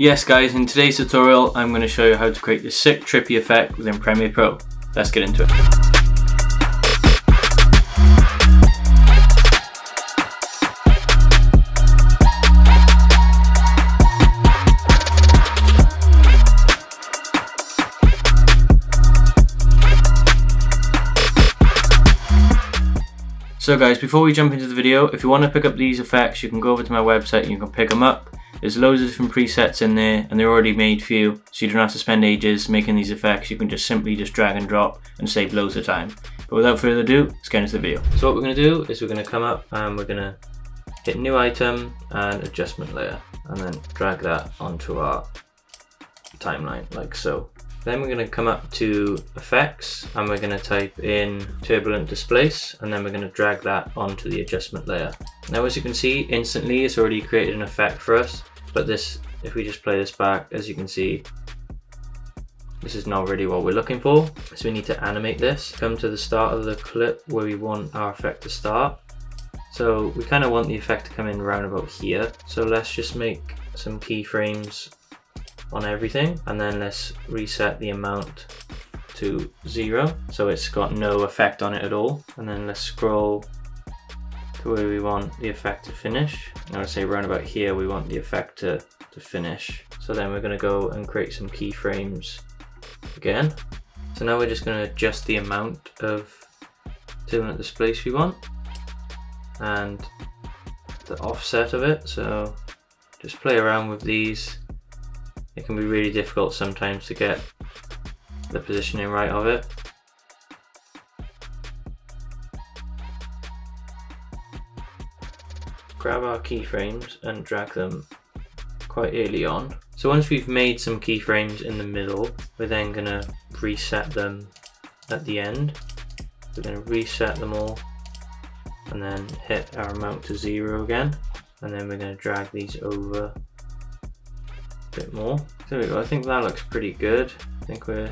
Yes guys, in today's tutorial I'm going to show you how to create this sick trippy effect within Premiere Pro. Let's get into it. So guys, before we jump into the video, if you want to pick up these effects, you can go over to my website and you can pick them up. There's loads of different presets in there and they're already made for you, so you don't have to spend ages making these effects. You can just simply just drag and drop and save loads of time. But without further ado, let's get into the video. So what we're going to do is we're going to come up and we're going to hit new item and adjustment layer and then drag that onto our timeline like so. Then we're going to come up to effects and we're going to type in turbulent displace and then we're going to drag that onto the adjustment layer. Now as you can see instantly it's already created an effect for us but this, if we just play this back, as you can see, this is not really what we're looking for. So we need to animate this. Come to the start of the clip where we want our effect to start. So we kind of want the effect to come in around about here. So let's just make some keyframes on everything and then let's reset the amount to zero so it's got no effect on it at all and then let's scroll to where we want the effect to finish. I would say around about here we want the effect to, to finish. So then we're going to go and create some keyframes again. So now we're just going to adjust the amount of turbulent displace we want and the offset of it. So just play around with these. It can be really difficult sometimes to get the positioning right of it. Grab our keyframes and drag them quite early on. So once we've made some keyframes in the middle, we're then to reset them at the end. We're to reset them all and then hit our amount to zero again. And then we're to drag these over a bit more. There we go, I think that looks pretty good. I think we're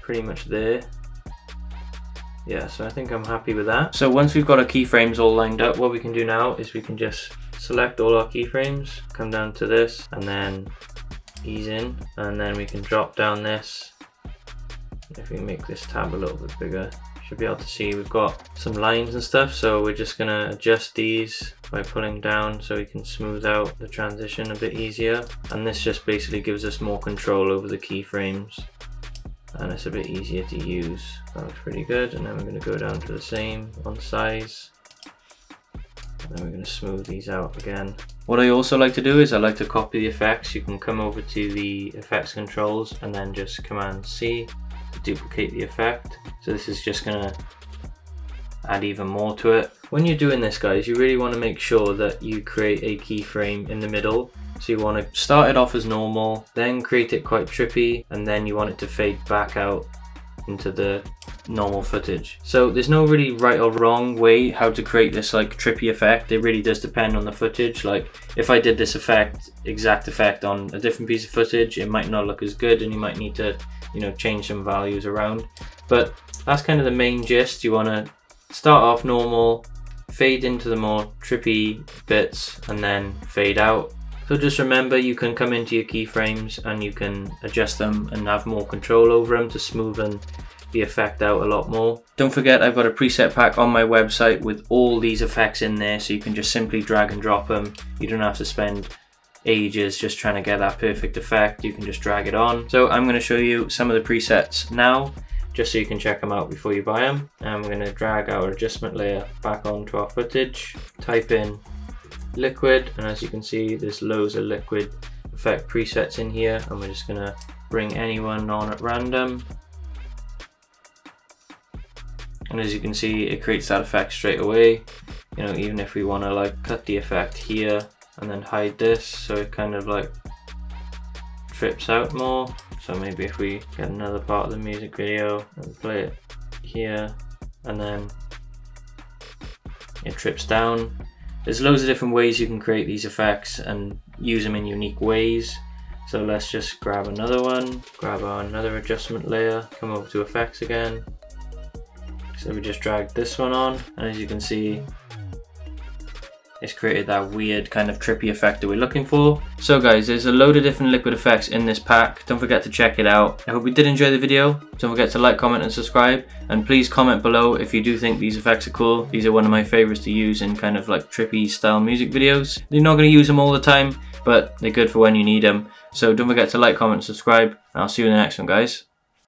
pretty much there. Yeah, so I think I'm happy with that. So once we've got our keyframes all lined up, what we can do now is we can just select all our keyframes, come down to this, and then ease in, and then we can drop down this. If we make this tab a little bit bigger, you should be able to see we've got some lines and stuff, so we're just gonna adjust these by pulling down so we can smooth out the transition a bit easier. And this just basically gives us more control over the keyframes and it's a bit easier to use. That looks pretty good. And then we're going to go down to the same on size. And then we're going to smooth these out again. What I also like to do is I like to copy the effects. You can come over to the effects controls and then just Command C to duplicate the effect. So this is just going to add even more to it. When you're doing this guys, you really want to make sure that you create a keyframe in the middle so you want to start it off as normal, then create it quite trippy, and then you want it to fade back out into the normal footage. So there's no really right or wrong way how to create this like trippy effect. It really does depend on the footage. Like if I did this effect, exact effect on a different piece of footage, it might not look as good and you might need to, you know, change some values around. But that's kind of the main gist. You want to start off normal, fade into the more trippy bits and then fade out so just remember you can come into your keyframes and you can adjust them and have more control over them to smoothen the effect out a lot more. Don't forget I've got a preset pack on my website with all these effects in there so you can just simply drag and drop them. You don't have to spend ages just trying to get that perfect effect. You can just drag it on. So I'm going to show you some of the presets now just so you can check them out before you buy them. And we're going to drag our adjustment layer back onto our footage, type in liquid and as you can see there's loads of liquid effect presets in here and we're just gonna bring anyone on at random. And as you can see it creates that effect straight away. You know even if we want to like cut the effect here and then hide this so it kind of like trips out more so maybe if we get another part of the music video and play it here and then it trips down there's loads of different ways you can create these effects and use them in unique ways. So let's just grab another one, grab another adjustment layer, come over to effects again. So we just drag this one on and as you can see it's created that weird kind of trippy effect that we're looking for. So guys, there's a load of different liquid effects in this pack. Don't forget to check it out. I hope you did enjoy the video. Don't forget to like, comment and subscribe. And please comment below if you do think these effects are cool. These are one of my favorites to use in kind of like trippy style music videos. You're not going to use them all the time, but they're good for when you need them. So don't forget to like, comment, subscribe, and I'll see you in the next one guys.